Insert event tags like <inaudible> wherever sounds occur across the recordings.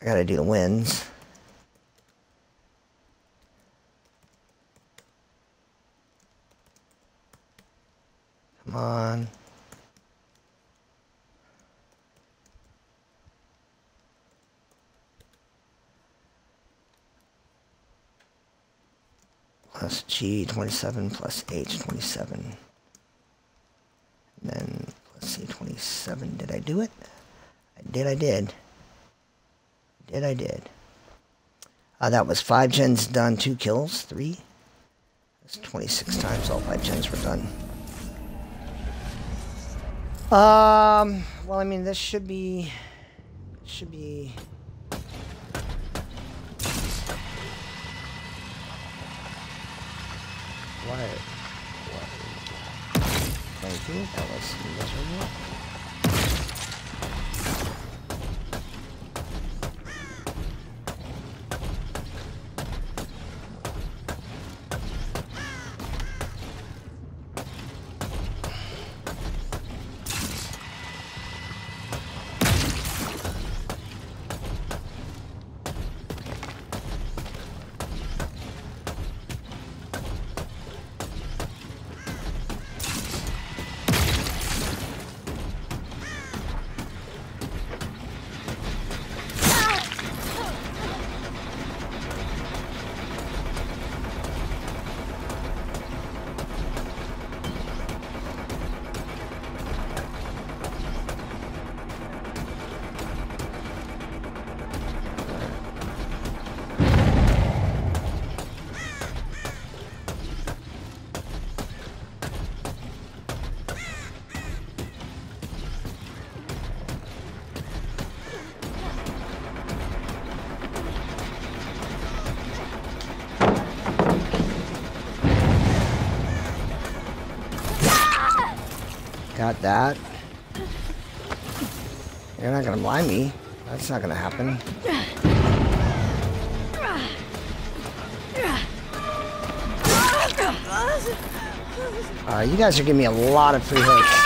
I gotta do the wins. Come on. Plus G, 27, plus H, 27. And then, let's see, 27. Did I do it? I did, I did. I did. Uh, that was five gens done, two kills, three. That's 26 times all five gens were done. Um, well, I mean, this should be, should be, what, what, thank you, that was miserable. Got that. You're not gonna blind me. That's not gonna happen. Uh, you guys are giving me a lot of free hits.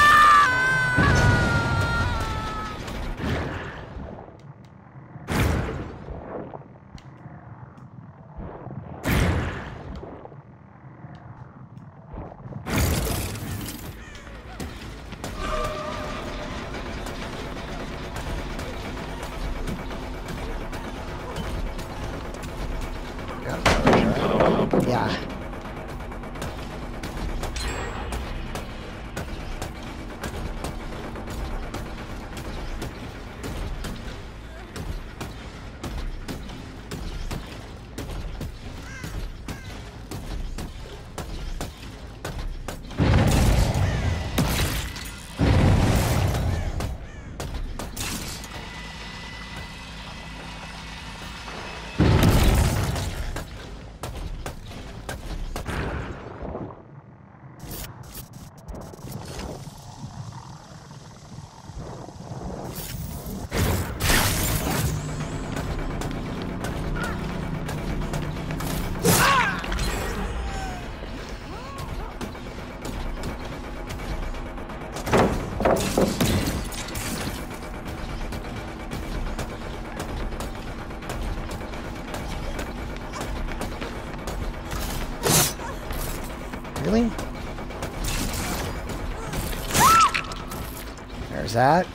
There's that.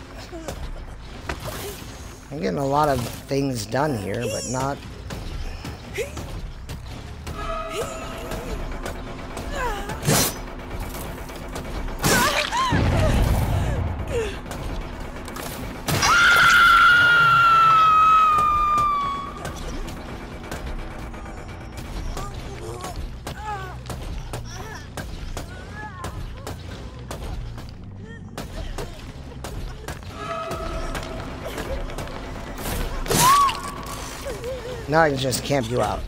I'm getting a lot of things done here, but not... Now I can just camp you out.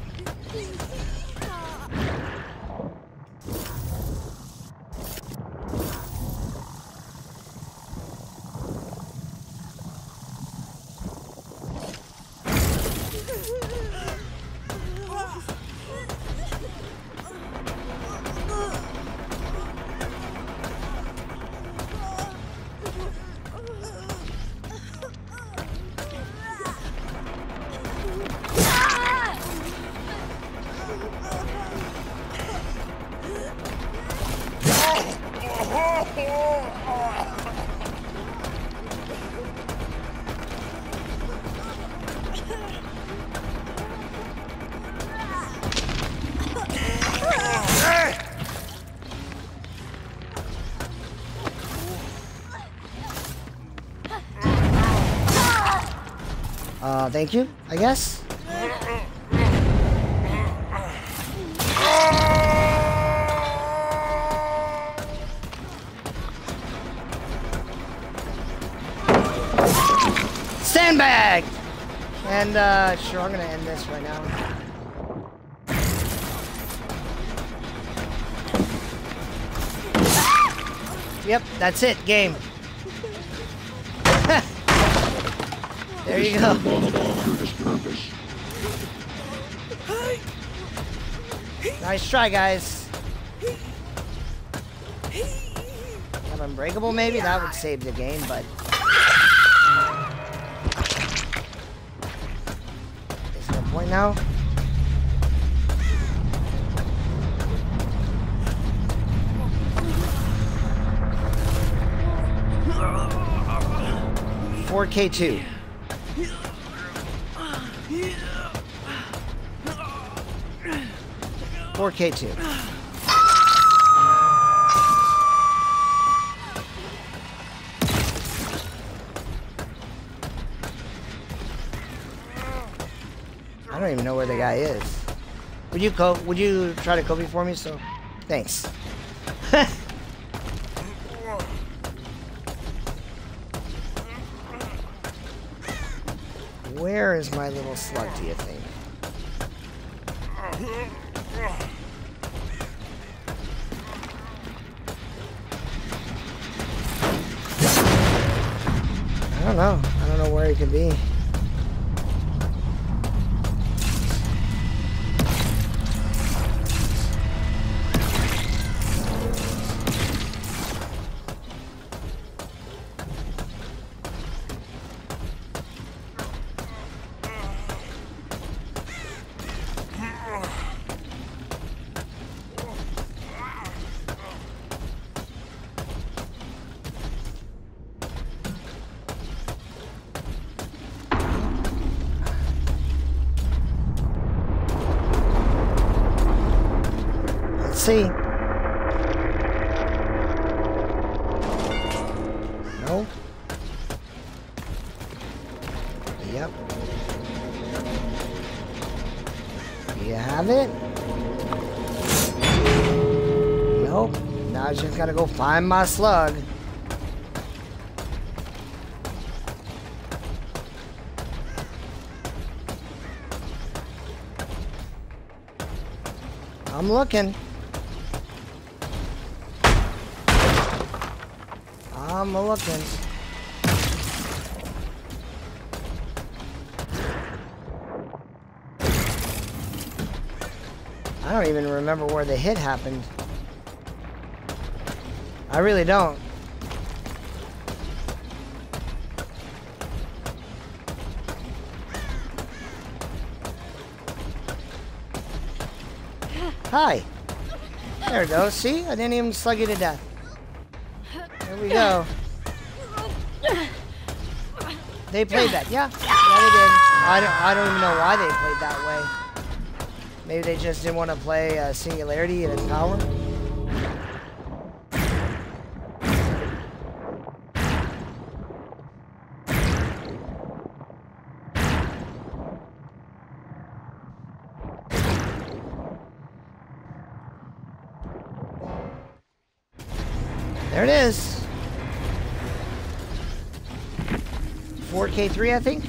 Thank you, I guess. Sandbag! And, uh, sure, I'm gonna end this right now. Yep, that's it, game. There you go. Nice try, guys. Have unbreakable, maybe? That would save the game, but... There's no point now? Four K two. Four K two. I don't even know where the guy is. Would you co would you try to copy for me so thanks. <laughs> Where is my little slug, do you think? Don't know. I don't know where he could be. See. No. Yep. You have it? Nope. Now I just gotta go find my slug. I'm looking. I'm looking. I don't even remember where the hit happened. I really don't. Hi. There we go. See? I didn't even slug you to death. There we go. They played that. Yeah. Yeah, they did. I don't, I don't even know why they played that way. Maybe they just didn't want to play uh, Singularity and its power. There it is. 4K3, I think.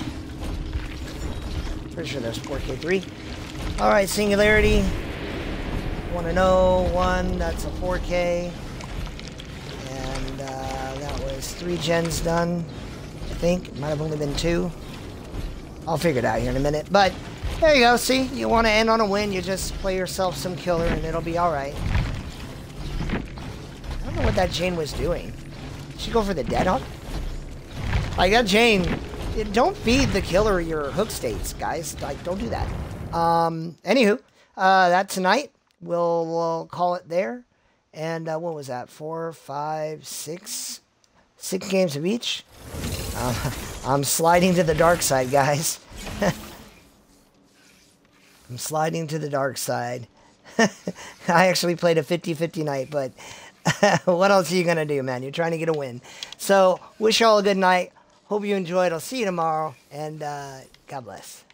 Pretty sure there's 4K3. All right, Singularity. One to know one. That's a 4K. And uh, that was three gens done. I think it might have only been two. I'll figure it out here in a minute. But there you go. See, you want to end on a win, you just play yourself some killer, and it'll be all right. I don't know what that Jane was doing. Did she go for the dead hook? Like that Jane, don't feed the killer your hook states, guys. Like, don't do that. Um, anywho, uh, that tonight we'll we'll call it there, And uh, what was that? Four, five, six, six games of each. Uh, <laughs> I'm sliding to the dark side, guys. <laughs> I'm sliding to the dark side. <laughs> I actually played a 50-50 night, but what else are you going to do, man? You're trying to get a win. So, wish you all a good night. Hope you enjoyed. I'll see you tomorrow, and uh, God bless.